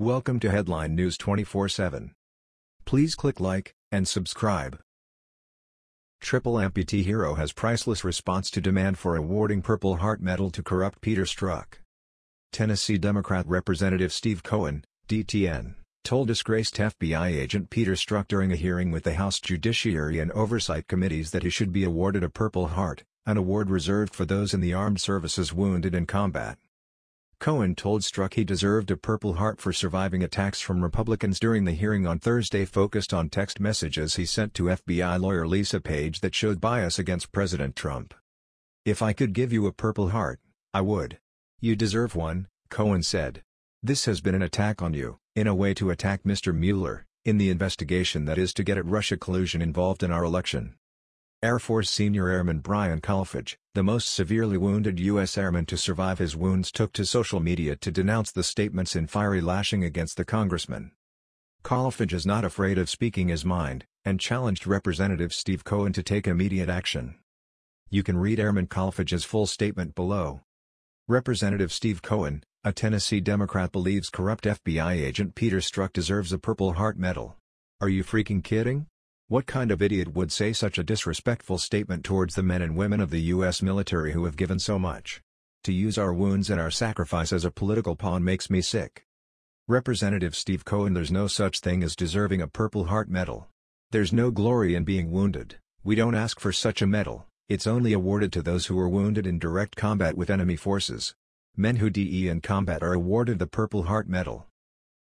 Welcome to Headline News 24/7. Please click like and subscribe. Triple amputee hero has priceless response to demand for awarding Purple Heart Medal to corrupt Peter Strzok. Tennessee Democrat Representative Steve Cohen, DTN, told disgraced FBI agent Peter Strzok during a hearing with the House Judiciary and Oversight Committees that he should be awarded a Purple Heart, an award reserved for those in the armed services wounded in combat. Cohen told Strzok he deserved a Purple Heart for surviving attacks from Republicans during the hearing on Thursday focused on text messages he sent to FBI lawyer Lisa Page that showed bias against President Trump. If I could give you a Purple Heart, I would. You deserve one, Cohen said. This has been an attack on you, in a way to attack Mr. Mueller, in the investigation that is to get at Russia collusion involved in our election. Air Force Senior Airman Brian Kolfage, the most severely wounded U.S. airman to survive his wounds took to social media to denounce the statements in fiery lashing against the congressman. Kolfage is not afraid of speaking his mind, and challenged Representative Steve Cohen to take immediate action. You can read Airman Kolfage's full statement below. Representative Steve Cohen, a Tennessee Democrat believes corrupt FBI agent Peter Strzok deserves a Purple Heart Medal. Are you freaking kidding? What kind of idiot would say such a disrespectful statement towards the men and women of the U.S. military who have given so much? To use our wounds and our sacrifice as a political pawn makes me sick. Representative Steve Cohen There's no such thing as deserving a Purple Heart Medal. There's no glory in being wounded, we don't ask for such a medal, it's only awarded to those who were wounded in direct combat with enemy forces. Men who DE in combat are awarded the Purple Heart Medal.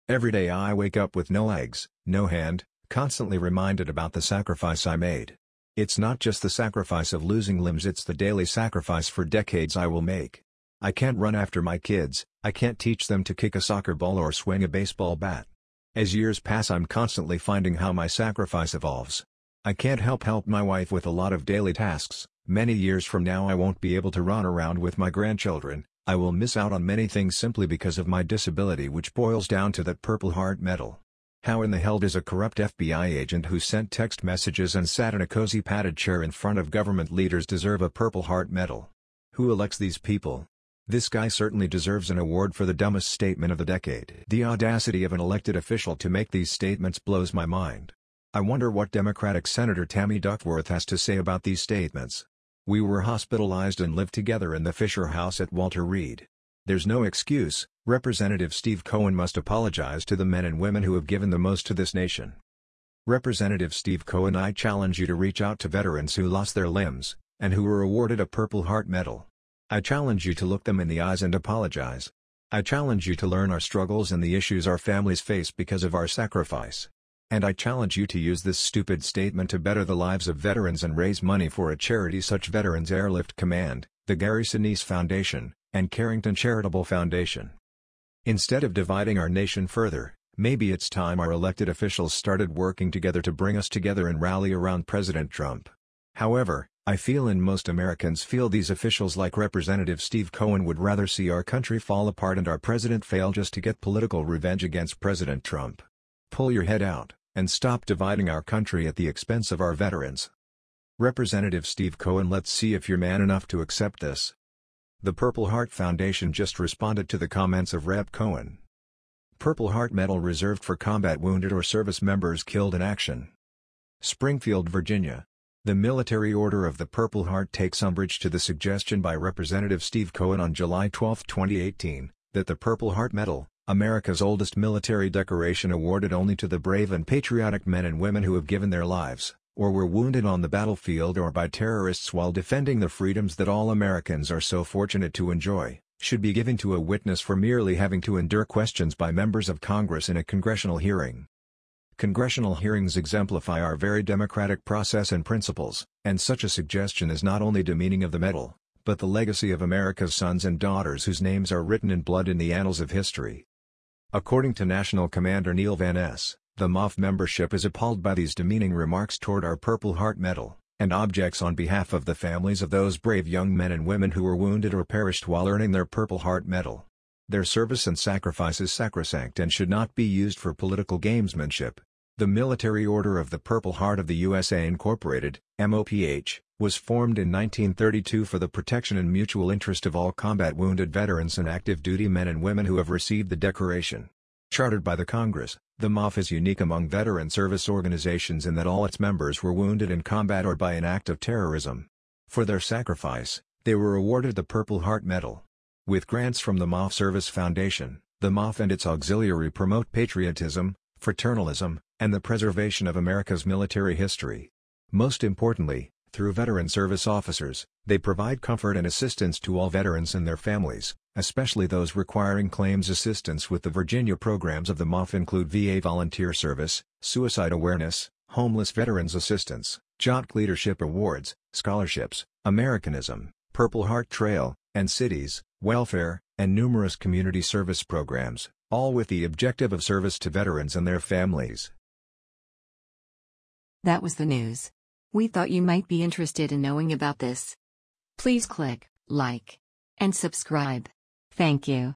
Every day I wake up with no legs, no hand, constantly reminded about the sacrifice I made. It's not just the sacrifice of losing limbs it's the daily sacrifice for decades I will make. I can't run after my kids, I can't teach them to kick a soccer ball or swing a baseball bat. As years pass I'm constantly finding how my sacrifice evolves. I can't help help my wife with a lot of daily tasks, many years from now I won't be able to run around with my grandchildren, I will miss out on many things simply because of my disability which boils down to that Purple Heart medal. How in the hell does a corrupt FBI agent who sent text messages and sat in a cozy padded chair in front of government leaders deserve a Purple Heart Medal? Who elects these people? This guy certainly deserves an award for the dumbest statement of the decade. The audacity of an elected official to make these statements blows my mind. I wonder what Democratic Senator Tammy Duckworth has to say about these statements. We were hospitalized and lived together in the Fisher House at Walter Reed. There's no excuse, Representative Steve Cohen must apologize to the men and women who have given the most to this nation. Representative Steve Cohen I challenge you to reach out to veterans who lost their limbs, and who were awarded a Purple Heart Medal. I challenge you to look them in the eyes and apologize. I challenge you to learn our struggles and the issues our families face because of our sacrifice. And I challenge you to use this stupid statement to better the lives of veterans and raise money for a charity such as Veterans Airlift Command, the Gary Sinise Foundation, and Carrington Charitable Foundation. Instead of dividing our nation further, maybe it's time our elected officials started working together to bring us together and rally around President Trump. However, I feel and most Americans feel these officials like Representative Steve Cohen would rather see our country fall apart and our president fail just to get political revenge against President Trump. Pull your head out, and stop dividing our country at the expense of our veterans. Representative Steve Cohen let's see if you're man enough to accept this. The Purple Heart Foundation just responded to the comments of Rep. Cohen. Purple Heart Medal reserved for combat wounded or service members killed in action. Springfield, Virginia. The Military Order of the Purple Heart takes umbrage to the suggestion by Representative Steve Cohen on July 12, 2018, that the Purple Heart Medal, America's oldest military decoration awarded only to the brave and patriotic men and women who have given their lives, or were wounded on the battlefield or by terrorists while defending the freedoms that all Americans are so fortunate to enjoy, should be given to a witness for merely having to endure questions by members of Congress in a congressional hearing. Congressional hearings exemplify our very democratic process and principles, and such a suggestion is not only demeaning of the medal, but the legacy of America's sons and daughters whose names are written in blood in the annals of history. According to National Commander Neil Van Ess, the MOF membership is appalled by these demeaning remarks toward our Purple Heart Medal, and objects on behalf of the families of those brave young men and women who were wounded or perished while earning their Purple Heart Medal. Their service and sacrifice is sacrosanct and should not be used for political gamesmanship. The Military Order of the Purple Heart of the USA Incorporated, MOPH, was formed in 1932 for the protection and mutual interest of all combat wounded veterans and active duty men and women who have received the decoration. Chartered by the Congress, the MOF is unique among veteran service organizations in that all its members were wounded in combat or by an act of terrorism. For their sacrifice, they were awarded the Purple Heart Medal. With grants from the MOF Service Foundation, the MOF and its auxiliary promote patriotism, fraternalism, and the preservation of America's military history. Most importantly, through veteran service officers, they provide comfort and assistance to all veterans and their families, especially those requiring claims assistance with the Virginia programs of the MOF include VA Volunteer Service, Suicide Awareness, Homeless Veterans Assistance, JOC Leadership Awards, Scholarships, Americanism, Purple Heart Trail, and Cities, Welfare, and numerous community service programs, all with the objective of service to veterans and their families. That was the news. We thought you might be interested in knowing about this. Please click like and subscribe. Thank you.